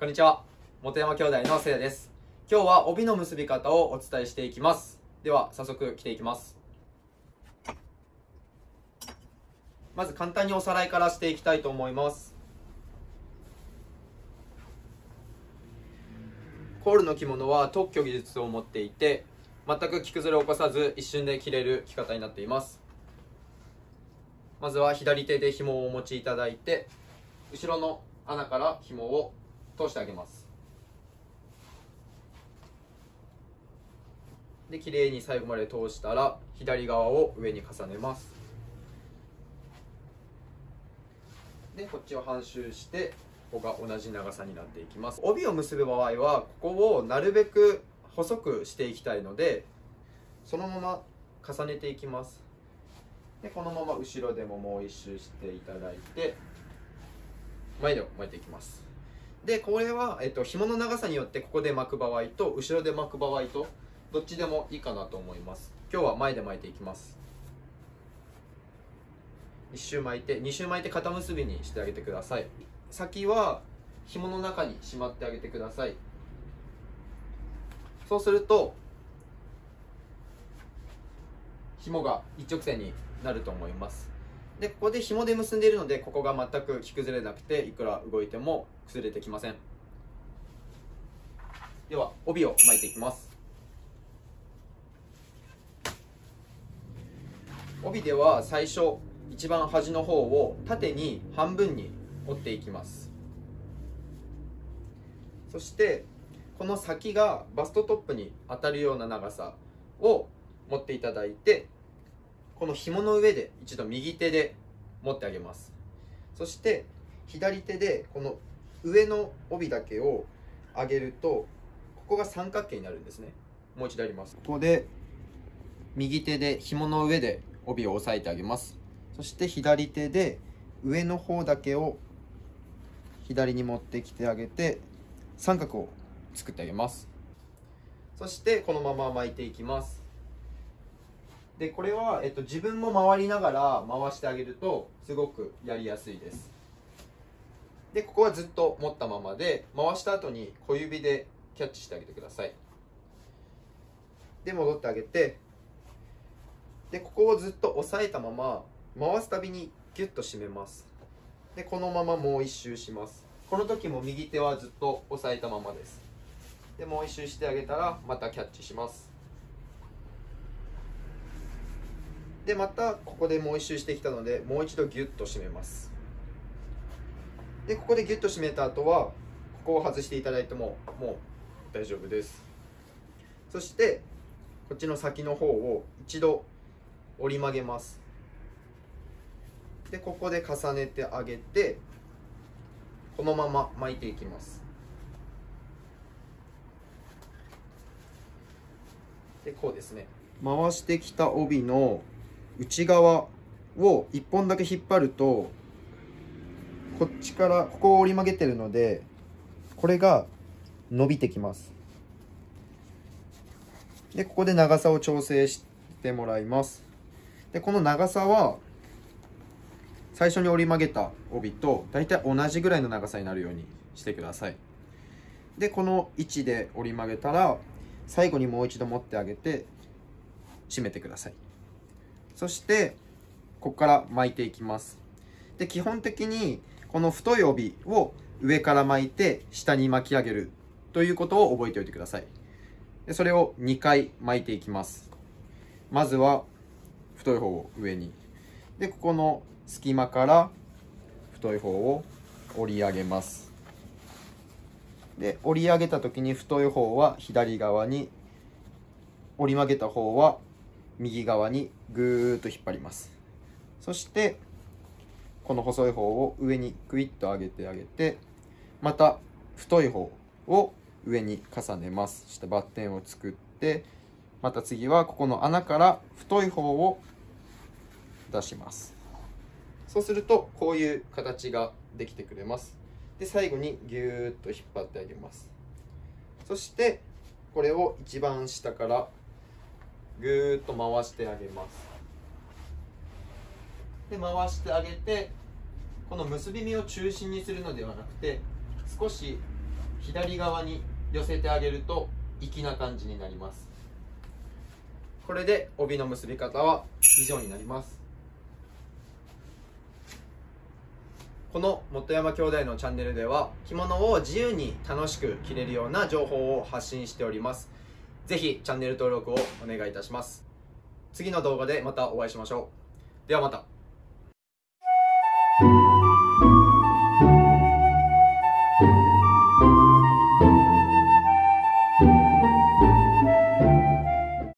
こんにちは。本山兄弟のせいやです。今日は帯の結び方をお伝えしていきます。では早速着ていきます。まず簡単におさらいからしていきたいと思います。コールの着物は特許技術を持っていて全く着崩れを起こさず一瞬で着れる着方になっています。まずは左手で紐をお持ちいただいて後ろの穴から紐を通してあげます。で綺麗に最後まで通したら左側を上に重ねます。でこっちを半周してここが同じ長さになっていきます。帯を結ぶ場合はここをなるべく細くしていきたいのでそのまま重ねていきます。でこのまま後ろでももう一周していただいて前でも巻いていきます。でこれは、えっと、紐の長さによってここで巻く場合と後ろで巻く場合とどっちでもいいかなと思います。今日は前で巻いていきます。1周巻いて2周巻いて肩結びにしてあげてください。先は紐の中にしまってあげてください。そうすると紐が一直線になると思います。でここで紐で結んでいるのでここが全く着崩れなくていくら動いても崩れてきません。では帯を巻いていきます。帯では最初一番端の方を縦に半分に折っていきます。そしてこの先がバストトップに当たるような長さを持っていただいてこの紐の上で一度右手で持ってあげます。そして左手でこの上の帯だけを上げるとここが三角形になるんですね。もう一度やります。ここで右手で紐の上で帯を押さえてあげます。そして左手で上の方だけを左に持ってきてあげて三角を作ってあげます。そしてこのまま巻いていきます。でこれは、えっと、自分も回りながら回してあげるとすごくやりやすいです。でここはずっと持ったままで回した後に小指でキャッチしてあげてください。で戻ってあげてでここをずっと押さえたまま回すたびにギュッと締めます。でこのままもう一周します。この時も右手はずっと押さえたままです。でもう一周してあげたらまたキャッチします。でまたここでもう一周してきたのでもう一度ギュッと締めます。でここでギュッと締めた後はここを外していただいてももう大丈夫です。そしてこっちの先の方を一度折り曲げます。でここで重ねてあげてこのまま巻いていきます。でこうですね。回してきた帯の内側を1本だけ引っ張るとこっちからここを折り曲げてるのでこれが伸びてきます。でここで長さを調整してもらいます。でこの長さは最初に折り曲げた帯と大体同じぐらいの長さになるようにしてください。でこの位置で折り曲げたら最後にもう一度持ってあげて締めてください。そしてここから巻いていきます。で基本的にこの太い帯を上から巻いて下に巻き上げるということを覚えておいてください。でそれを2回巻いていきます。まずは太い方を上に。でここの隙間から太い方を折り上げます。で折り上げた時に太い方は左側に折り曲げた方は右側にぐーっと引っ張ります。そしてこの細い方を上にクイッと上げてあげてまた太い方を上に重ねます。そしてバッテンを作ってまた次はここの穴から太い方を出します。そうするとこういう形ができてくれます。で最後にぎゅーっと引っ張ってあげます。そしてこれを一番下からぐーっと回してあげます。で回してあげてこの結び目を中心にするのではなくて少し左側に寄せてあげると粋な感じになります。これで帯の結び方は以上になります。この本山兄弟のチャンネルでは着物を自由に楽しく着れるような情報を発信しております。ぜひチャンネル登録をお願いいたします。次の動画でまたお会いしましょう。ではまた。